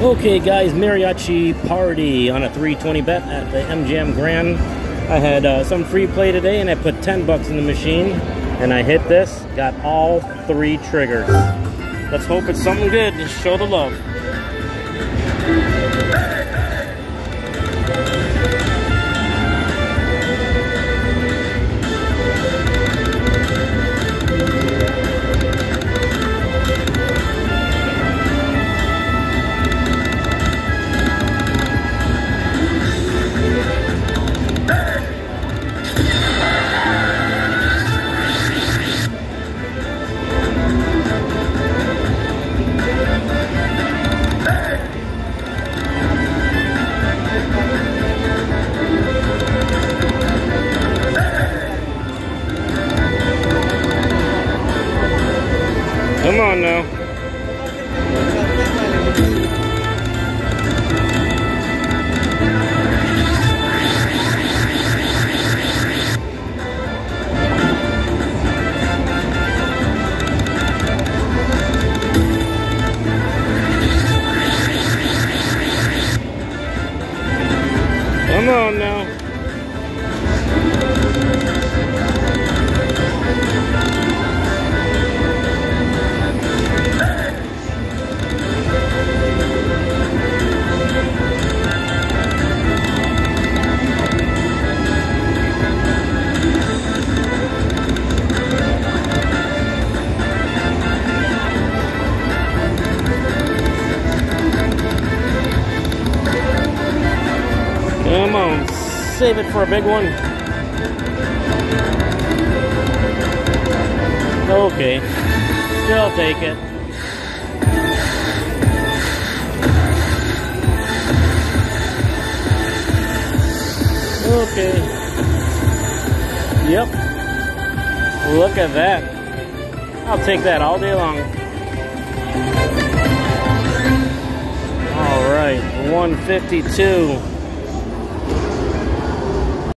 Okay, guys, mariachi party on a 320 bet at the MGM Grand. I had uh, some free play today, and I put 10 bucks in the machine, and I hit this. Got all three triggers. Let's hope it's something good. Just show the love. On now. Come on now. Save it for a big one. Okay, still take it. Okay. Yep. Look at that. I'll take that all day long. All right, 152.